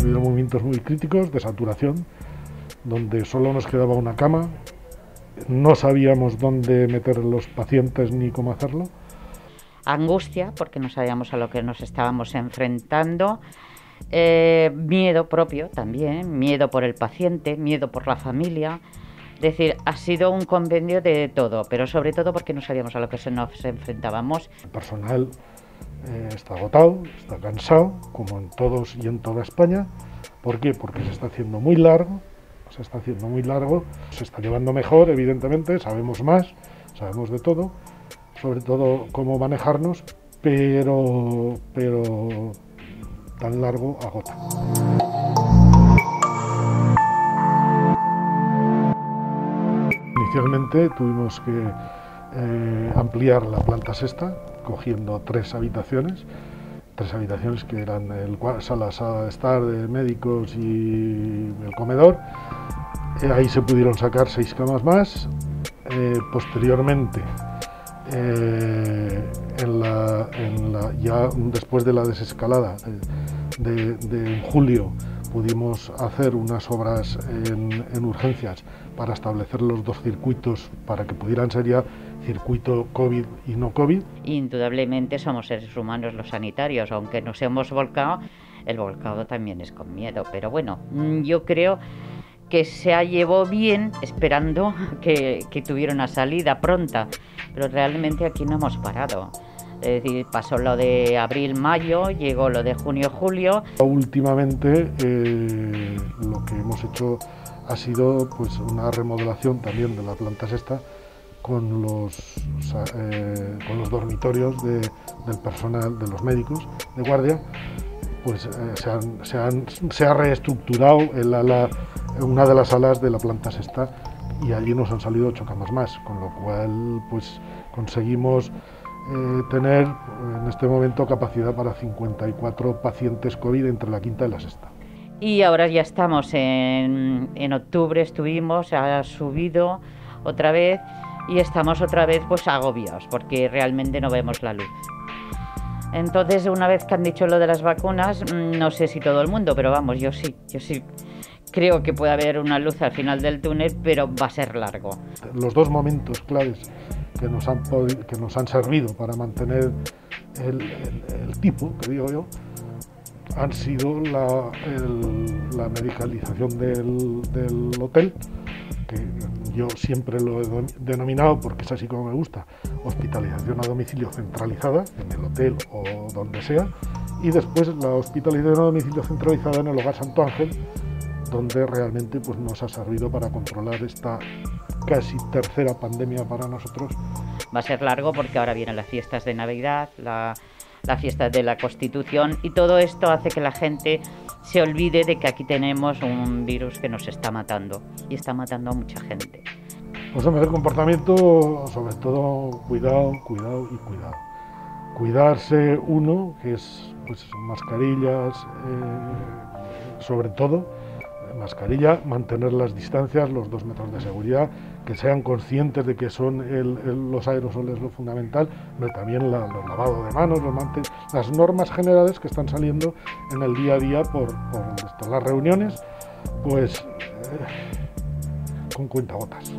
habido momentos muy críticos de saturación, donde solo nos quedaba una cama, no sabíamos dónde meter los pacientes ni cómo hacerlo. Angustia, porque no sabíamos a lo que nos estábamos enfrentando. Eh, miedo propio también, miedo por el paciente, miedo por la familia. Es decir, ha sido un convenio de todo, pero sobre todo porque no sabíamos a lo que se nos enfrentábamos. El personal eh, está agotado, está cansado, como en todos y en toda España. ¿Por qué? Porque se está haciendo muy largo, se está haciendo muy largo, se está llevando mejor, evidentemente, sabemos más, sabemos de todo, sobre todo cómo manejarnos, pero, pero tan largo agota. Inicialmente tuvimos que eh, ampliar la planta sexta, cogiendo tres habitaciones, tres habitaciones que eran el sala, sala de estar de médicos y el comedor. Eh, ahí se pudieron sacar seis camas más. Eh, posteriormente, en la, ya después de la desescalada de, de julio, pudimos hacer unas obras en, urgencias para establecer los dos circuitos para que pudieran ser ya circuito COVID y no COVID. Indudablemente somos seres humanos los sanitarios, aunque nos hemos volcado, el volcado también es con miedo, pero bueno, mm, yo creo que se ha llevado bien esperando que, que tuviera una salida pronta, pero realmente aquí no hemos parado. Es decir, pasó lo de abril-mayo, llegó lo de junio-julio. Últimamente eh, lo que hemos hecho ha sido pues, una remodelación también de la planta sexta con los, eh, con los dormitorios del personal, de los médicos de guardia, pues eh, se, ha reestructurado una de las salas de la planta sexta y allí nos han salido ocho camas más, con lo cual pues conseguimos eh, tener en este momento capacidad para 54 pacientes COVID entre la quinta y la sexta. Y ahora ya estamos en, en octubre, estuvimos, ha subido otra vez y estamos otra vez pues agobiados porque realmente no vemos la luz. Entonces, una vez que han dicho lo de las vacunas, mm, no sé si todo el mundo, pero vamos, yo sí, yo sí creo que puede haber una luz al final del túnel, pero va a ser largo. Los dos momentos claves que nos han, que nos han servido para mantener el, tipo, que digo yo, han sido la, la medicalización del, del, hotel, que yo siempre lo he denominado, porque es así como me gusta, hospitalización a domicilio centralizada, en el hotel o donde sea, y después la hospitalización a domicilio centralizada en el Hogar Santo Ángel, donde realmente pues, nos ha servido para controlar esta casi tercera pandemia para nosotros. Va a ser largo porque ahora vienen las fiestas de Navidad, la, la fiesta de la Constitución y todo esto hace que la gente se olvide de que aquí tenemos un virus que nos está matando y está matando a mucha gente. Pues el mejor comportamiento, sobre todo cuidado, cuidado y cuidado. Cuidarse uno, que es pues, mascarillas, eh, sobre todo, mascarilla, mantener las distancias, los dos metros de seguridad, que sean conscientes de que son los aerosoles lo fundamental, pero también la, los lavados de manos, las normas generales que están saliendo en el día a día por, por las reuniones, pues eh, con cuentagotas.